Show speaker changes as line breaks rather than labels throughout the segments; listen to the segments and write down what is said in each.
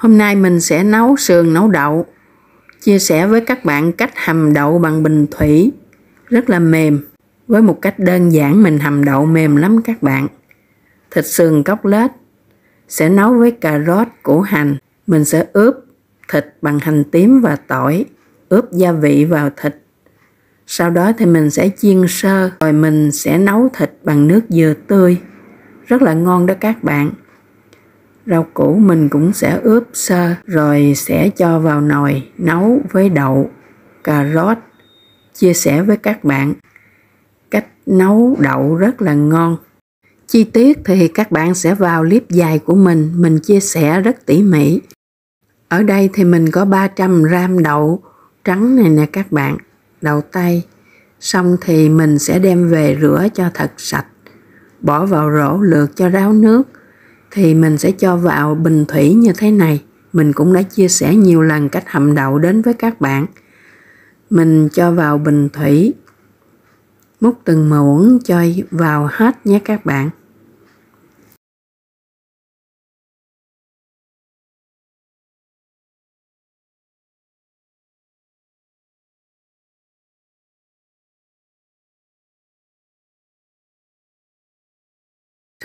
Hôm nay mình sẽ nấu sườn nấu đậu. Chia sẻ với các bạn cách hầm đậu bằng bình thủy. Rất là mềm. Với một cách đơn giản mình hầm đậu mềm lắm các bạn. Thịt sườn cốc lết. Sẽ nấu với cà rốt, củ hành. Mình sẽ ướp thịt bằng hành tím và tỏi. Ướp gia vị vào thịt. Sau đó thì mình sẽ chiên sơ. Rồi mình sẽ nấu thịt bằng nước dừa tươi. Rất là ngon đó các bạn. Rau củ mình cũng sẽ ướp sơ rồi sẽ cho vào nồi nấu với đậu, cà rốt. Chia sẻ với các bạn cách nấu đậu rất là ngon. Chi tiết thì các bạn sẽ vào clip dài của mình, mình chia sẻ rất tỉ mỉ. Ở đây thì mình có 300 gram đậu trắng này nè các bạn, đậu tây. Xong thì mình sẽ đem về rửa cho thật sạch, bỏ vào rổ lượt cho ráo nước thì mình sẽ cho vào bình thủy như thế này. Mình cũng đã chia sẻ nhiều lần cách hầm đậu đến với các bạn. Mình cho vào bình thủy, múc từng muỗng cho vào hết nhé các bạn.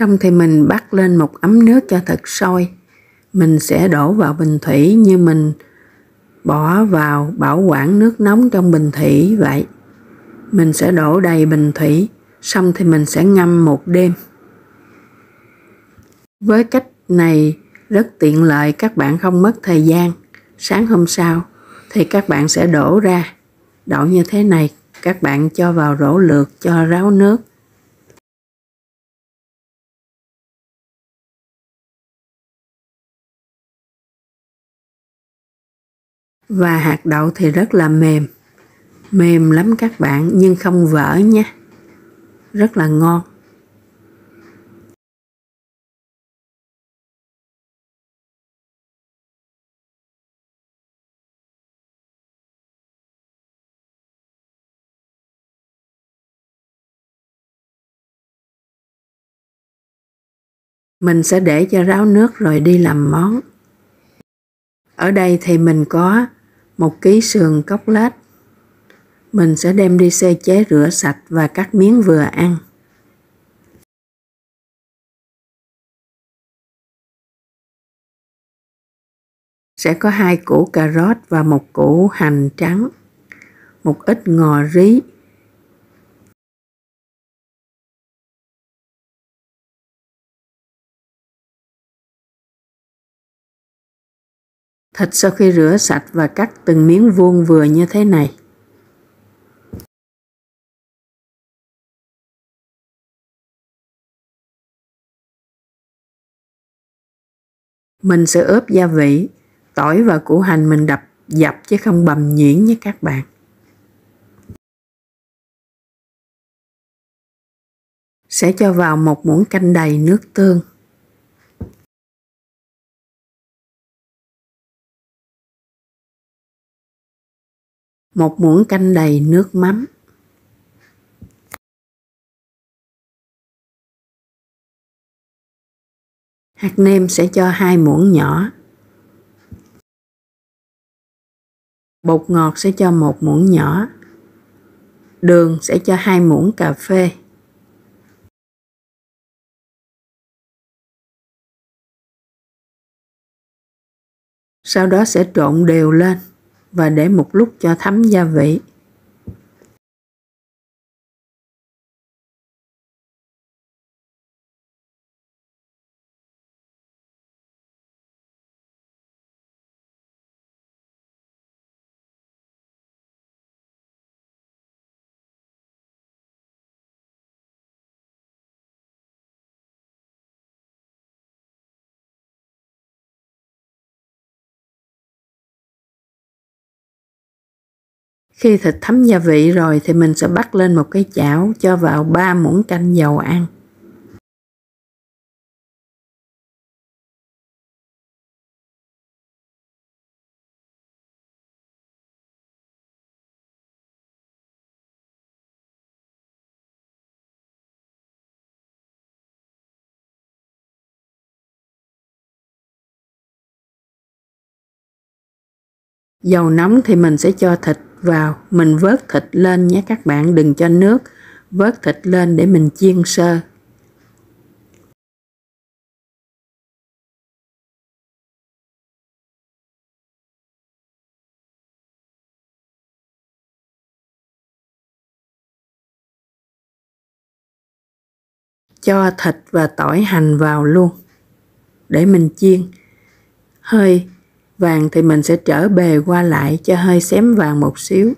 Xong thì mình bắt lên một ấm nước cho thật sôi. Mình sẽ đổ vào bình thủy như mình bỏ vào bảo quản nước nóng trong bình thủy vậy. Mình sẽ đổ đầy bình thủy, xong thì mình sẽ ngâm một đêm. Với cách này rất tiện lợi các bạn không mất thời gian. Sáng hôm sau thì các bạn sẽ đổ ra. Đổ như thế này, các bạn cho vào rổ lượt cho ráo nước. Và hạt đậu thì rất là mềm. Mềm lắm các bạn, nhưng không vỡ nha. Rất là ngon. Mình sẽ để cho ráo nước rồi đi làm món. Ở đây thì mình có một ký sườn cốc lết. Mình sẽ đem đi sơ chế rửa sạch và cắt miếng vừa ăn. Sẽ có hai củ cà rốt và một củ hành trắng, một ít ngò rí, Thịt sau khi rửa sạch và cắt từng miếng vuông vừa như thế này. Mình sẽ ướp gia vị, tỏi và củ hành mình đập dập chứ không bầm nhuyễn nhé các bạn. Sẽ cho vào một muỗng canh đầy nước tương. Một muỗng canh đầy nước mắm. Hạt nêm sẽ cho hai muỗng nhỏ. Bột ngọt sẽ cho một muỗng nhỏ. Đường sẽ cho hai muỗng cà phê. Sau đó sẽ trộn đều lên và để một lúc cho thấm gia vị. Khi thịt thấm gia vị rồi thì mình sẽ bắt lên một cái chảo cho vào 3 muỗng canh dầu ăn. Dầu nóng thì mình sẽ cho thịt vào, mình vớt thịt lên nhé các bạn, đừng cho nước. Vớt thịt lên để mình chiên sơ. cho thịt và tỏi hành vào luôn để mình chiên. Hơi vàng thì mình sẽ trở bề qua lại cho hơi xém vàng một xíu.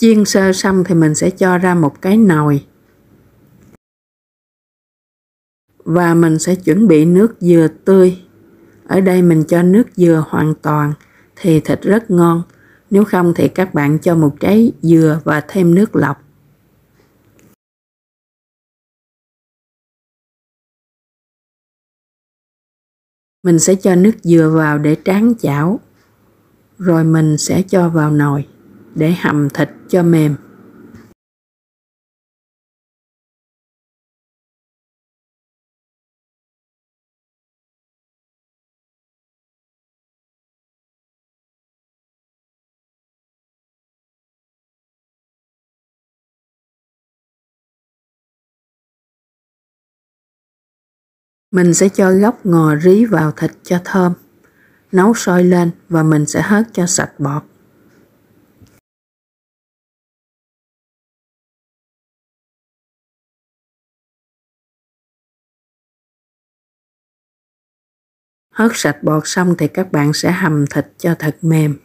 Chiên sơ xong thì mình sẽ cho ra một cái nồi. Và mình sẽ chuẩn bị nước dừa tươi. Ở đây mình cho nước dừa hoàn toàn, thì thịt rất ngon. Nếu không thì các bạn cho một trái dừa và thêm nước lọc. Mình sẽ cho nước dừa vào để tráng chảo. Rồi mình sẽ cho vào nồi để hầm thịt cho mềm. Mình sẽ cho gốc ngò rí vào thịt cho thơm. Nấu sôi lên và mình sẽ hớt cho sạch bọt. Hớt sạch bọt xong thì các bạn sẽ hầm thịt cho thật mềm.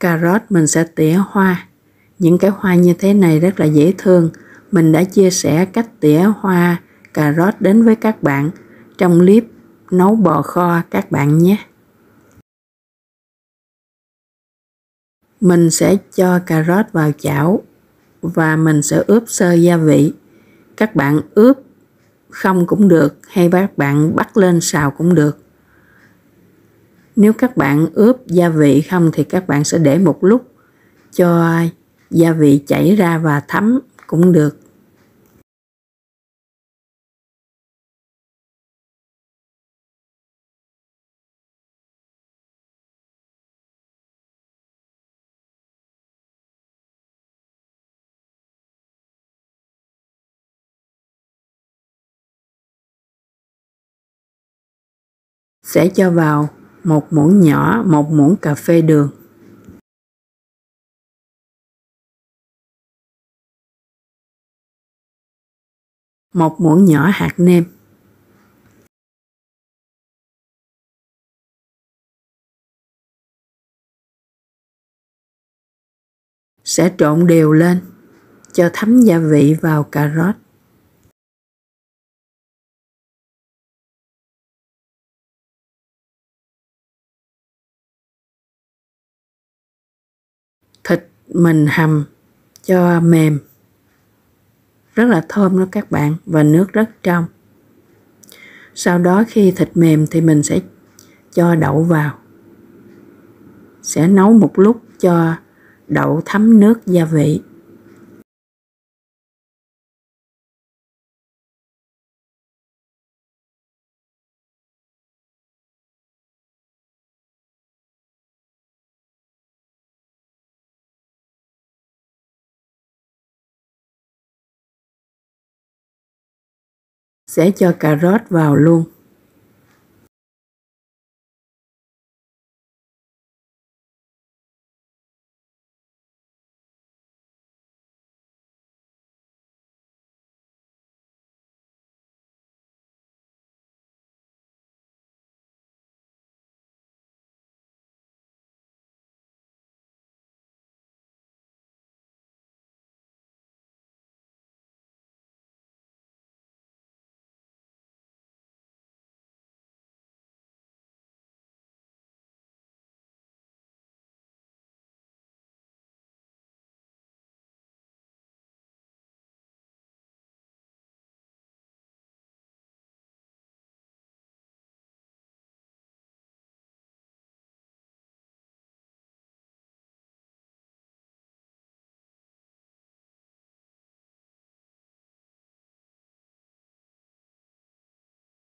Cà rốt mình sẽ tỉa hoa. Những cái hoa như thế này rất là dễ thương. Mình đã chia sẻ cách tỉa hoa cà rốt đến với các bạn trong clip nấu bò kho các bạn nhé. Mình sẽ cho cà rốt vào chảo và mình sẽ ướp sơ gia vị các bạn ướp không cũng được hay các bạn bắt lên xào cũng được. Nếu các bạn ướp gia vị không thì các bạn sẽ để một lúc cho gia vị chảy ra và thấm cũng được. Sẽ cho vào một muỗng nhỏ, một muỗng cà phê đường. Một muỗng nhỏ hạt nêm. Sẽ trộn đều lên, cho thấm gia vị vào cà rốt. Mình hầm cho mềm. Rất là thơm đó các bạn, và nước rất trong. Sau đó khi thịt mềm thì mình sẽ cho đậu vào. Sẽ nấu một lúc cho đậu thấm nước gia vị. Sẽ cho cà rốt vào luôn.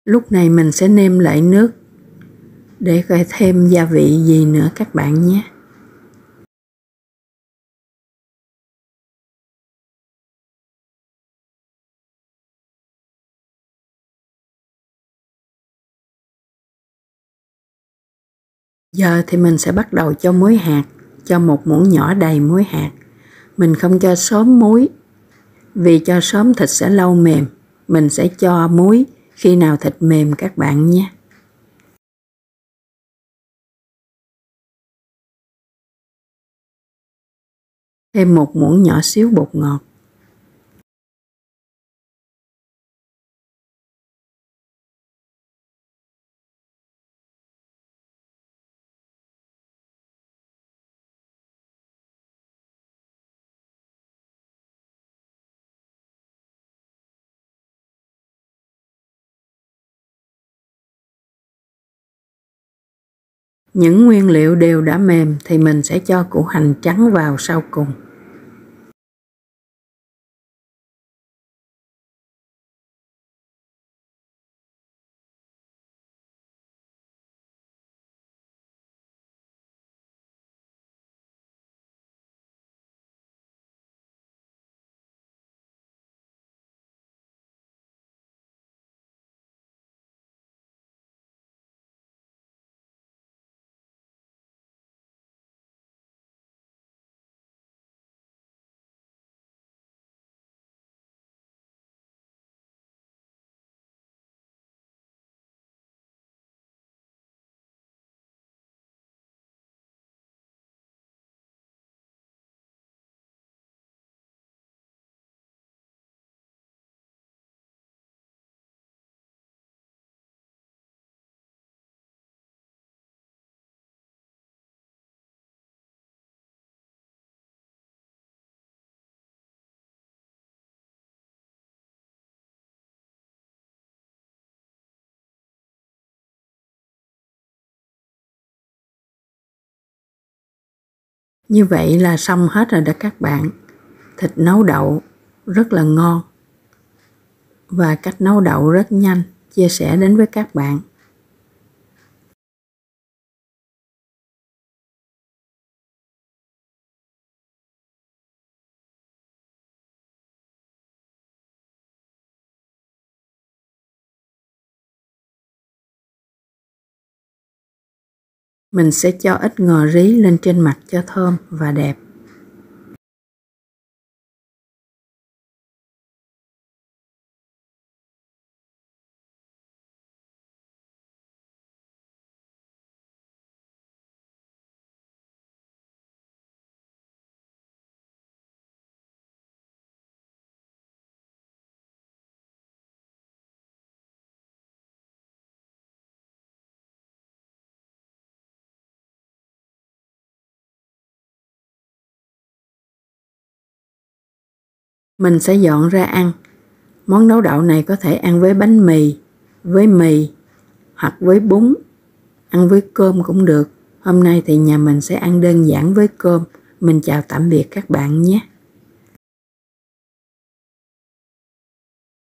Lúc này mình sẽ nêm lại nước để coi thêm gia vị gì nữa các bạn nhé. Giờ thì mình sẽ bắt đầu cho muối hạt, cho một muỗng nhỏ đầy muối hạt. Mình không cho sớm muối, vì cho sớm thịt sẽ lâu mềm. Mình sẽ cho muối khi nào thịt mềm các bạn nhé. Thêm một muỗng nhỏ xíu bột ngọt. Những nguyên liệu đều đã mềm thì mình sẽ cho củ hành trắng vào sau cùng. Như vậy là xong hết rồi đó các bạn. Thịt nấu đậu rất là ngon và cách nấu đậu rất nhanh, chia sẻ đến với các bạn. Mình sẽ cho ít ngò rí lên trên mặt cho thơm và đẹp. Mình sẽ dọn ra ăn. Món nấu đậu này có thể ăn với bánh mì, với mì hoặc với bún, ăn với cơm cũng được. Hôm nay thì nhà mình sẽ ăn đơn giản với cơm. Mình chào tạm biệt các bạn nhé.